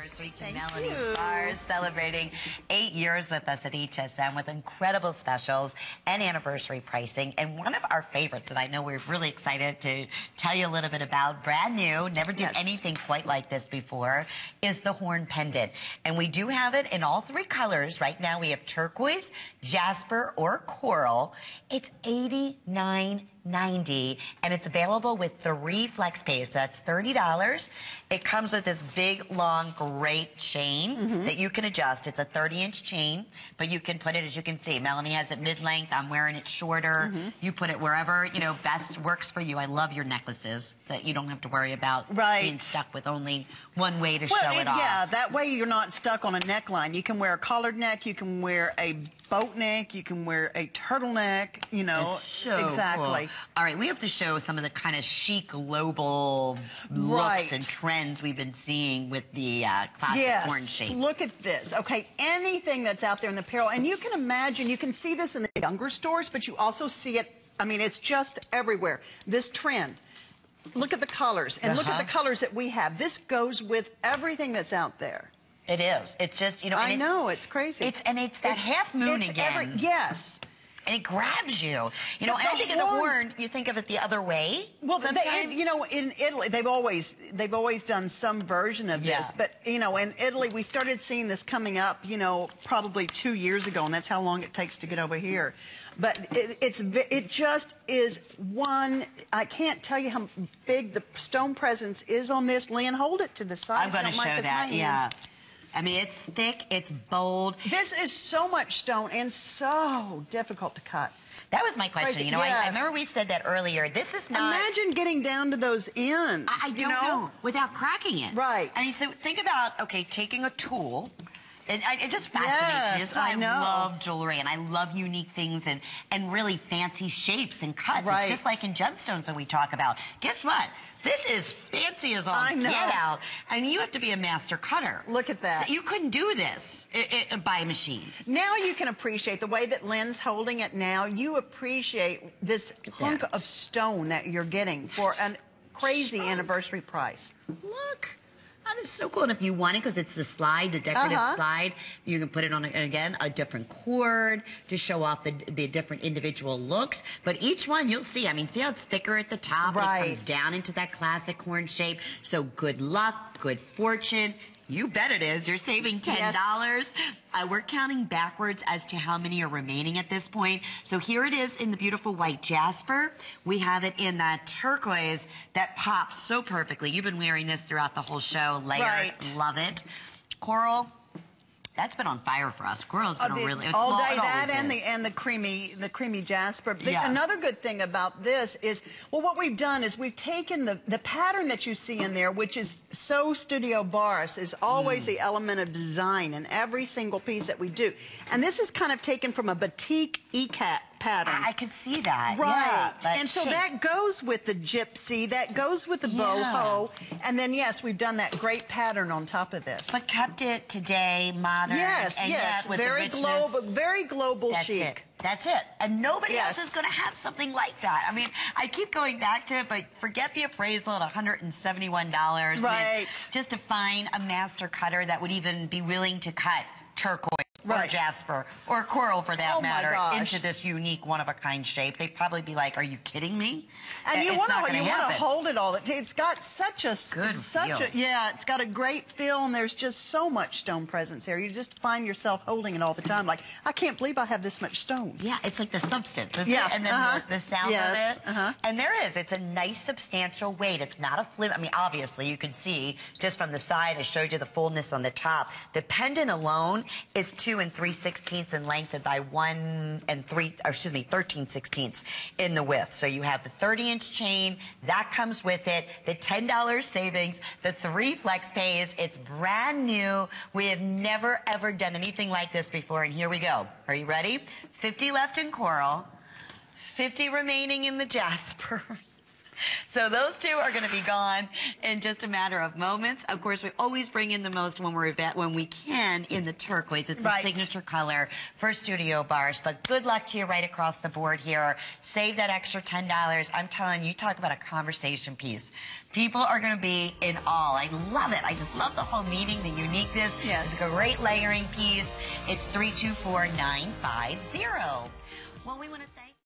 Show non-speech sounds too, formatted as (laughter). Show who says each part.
Speaker 1: anniversary to
Speaker 2: Thank
Speaker 1: Melanie
Speaker 2: you.
Speaker 1: Barse, celebrating eight years with us at HSN with incredible specials and anniversary pricing. And one of our favorites that I know we're really excited to tell you a little bit about, brand new, never did
Speaker 2: Yes.
Speaker 1: anything quite like this before, is the horn pendant. And we do have it in all three colors. Right now we have turquoise, jasper, or coral. It's $89.90 and it's available with three flex pays. So that's $30. It comes with this big, long, great chain
Speaker 2: Mm-hmm.
Speaker 1: that you can adjust. It's a 30-inch chain, but you can put it, as you can see, Melanie has it mid-length. I'm wearing it shorter.
Speaker 2: Mm-hmm.
Speaker 1: You put it wherever, you know, best works for you. I love your necklaces that you don't have to worry about
Speaker 2: Right.
Speaker 1: being stuck with only one way to
Speaker 2: Well,
Speaker 1: show
Speaker 2: it-
Speaker 1: it off.
Speaker 2: yeah, that way you're not stuck on a neckline. You can wear a collared neck, you can wear a boat neck, you can wear a turtleneck, you know.
Speaker 1: It's so
Speaker 2: exactly.
Speaker 1: cool. All right, we have to show some of the kind of chic global looks and trends we've been seeing with the uh, classic
Speaker 2: Yes.
Speaker 1: horn shape.
Speaker 2: Look at this. Okay, anything that's out there in the apparel, and you can imagine, you can see this in the younger stores, but you also see it. I mean, it's just everywhere. This trend. Look at the colors, and look at
Speaker 1: Uh-huh.
Speaker 2: the colors that we have. This goes with everything that's out there.
Speaker 1: It is. It's just you know.
Speaker 2: I know it's crazy.
Speaker 1: It's and it's that
Speaker 2: It's-
Speaker 1: half moon
Speaker 2: it's
Speaker 1: again.
Speaker 2: every- yes.
Speaker 1: And it grabs you. You know, and I think of the
Speaker 2: horn-
Speaker 1: horn, you think of it the other way.
Speaker 2: Well, they, you know, in Italy, they've always they've always done some version of
Speaker 1: Yeah.
Speaker 2: this. But you know, in Italy, we started seeing this coming up. You know, probably two years ago, and that's how long it takes to get over here. But it, it's it just is one. I can't tell you how big the stone presence is on this. Lynn, hold it to the side.
Speaker 1: I'm going to show
Speaker 2: 'cause
Speaker 1: that. Yeah. I mean, it's thick, it's bold.
Speaker 2: This is so much stone and so difficult to cut.
Speaker 1: That was my question.
Speaker 2: Crazy.
Speaker 1: You know, I, I remember we said that earlier. This is not.
Speaker 2: Imagine getting down to those ends.
Speaker 1: I, I don't know? without cracking it.
Speaker 2: Right.
Speaker 1: I mean, so think about okay, taking a tool. And I, it just fascinates me.
Speaker 2: Yes,
Speaker 1: why
Speaker 2: I know.
Speaker 1: love jewelry and I love unique things and, and really fancy shapes and cuts.
Speaker 2: Right.
Speaker 1: It's just like in gemstones that we talk about. Guess what? This is fancy as all
Speaker 2: I know.
Speaker 1: get out. I mean, you have to be a master cutter.
Speaker 2: Look at that.
Speaker 1: So you couldn't do this i i uh, by a machine.
Speaker 2: Now you can appreciate the way that Lynn's holding it now. You appreciate this hunk of stone that you're getting for a crazy anniversary price.
Speaker 1: Look. That is so cool. And if you want it, because it's the slide, the decorative
Speaker 2: Uh-huh.
Speaker 1: slide, you can put it on, again, a different cord to show off the, the different individual looks. But each one, you'll see, I mean, see how it's thicker at the top? and It comes down into that classic horn shape. So good luck, good fortune. You bet it is. You're saving $10.
Speaker 2: Yes.
Speaker 1: Uh, we're counting backwards as to how many are remaining at this point. So here it is in the beautiful white jasper. We have it in that turquoise that pops so perfectly. You've been wearing this throughout the whole show. Layered.
Speaker 2: Right.
Speaker 1: Love it. Coral. That's been on fire for us. Coral's been
Speaker 2: Uh,
Speaker 1: a
Speaker 2: the-
Speaker 1: really
Speaker 2: all
Speaker 1: well,
Speaker 2: day that and
Speaker 1: is.
Speaker 2: the and the creamy the creamy jasper. The-
Speaker 1: Yeah.
Speaker 2: Another good thing about this is well, what we've done is we've taken the the pattern that you see in there, which is so Studio Barse, is always
Speaker 1: Mm.
Speaker 2: the element of design in every single piece that we do, and this is kind of taken from a batik ikat pattern.
Speaker 1: I, I could see that.
Speaker 2: Right.
Speaker 1: Yeah,
Speaker 2: and so
Speaker 1: shape.
Speaker 2: that goes with the gypsy, that goes with the
Speaker 1: Yeah.
Speaker 2: boho, and then yes, we've done that great pattern on top of this.
Speaker 1: But kept it today, modern.
Speaker 2: yes,
Speaker 1: and
Speaker 2: yes,
Speaker 1: yet with the
Speaker 2: very global, very global
Speaker 1: That's
Speaker 2: chic.
Speaker 1: it. That's it. And nobody
Speaker 2: Yes.
Speaker 1: else is going to have something like that. I mean, I keep going back to it, but forget the appraisal at $171.
Speaker 2: Right.
Speaker 1: Just to find a master cutter that would even be willing to cut turquoise or
Speaker 2: Right.
Speaker 1: jasper or coral for that
Speaker 2: Oh,
Speaker 1: matter into this unique one-of-a-kind shape. They'd probably be like, are you kidding me?
Speaker 2: And you want to you want to hold it all. It's got such a
Speaker 1: Good
Speaker 2: such
Speaker 1: feel.
Speaker 2: a yeah. It's got a great feel, and there's just so much stone presence here. You just find yourself holding it all the time. Like I can't believe I have this much stone.
Speaker 1: Yeah, it's like the substance, isn't
Speaker 2: Yeah,
Speaker 1: it? And then
Speaker 2: uh-huh.
Speaker 1: the, the sound
Speaker 2: Yes,
Speaker 1: of it.
Speaker 2: uh-huh.
Speaker 1: And there is. It's a nice, substantial weight. It's not a flim. I mean, obviously, you can see just from the side, I showed you the fullness on the top. The pendant alone is two and three sixteenths in length and by one and three, excuse me, 13 sixteenths in the width. So you have the 30 inch chain, that comes with it, the $10 savings, the three flex pays. It's brand new. We have never ever done anything like this before. And here we go. Are you ready? 50 left in coral, 50 remaining in the jasper. (laughs) So those two are going to be gone in just a matter of moments. Of course, we always bring in the most when we're when we can in the turquoise. It's
Speaker 2: right.
Speaker 1: the signature color for studio Barse. But good luck to you right across the board here. Save that extra ten dollars. I'm telling you, talk about a conversation piece. People are going to be in awe. I love it. I just love the whole meeting, the uniqueness.
Speaker 2: Yes.
Speaker 1: It's a great layering piece. It's three two four nine five zero. Well, we want to thank.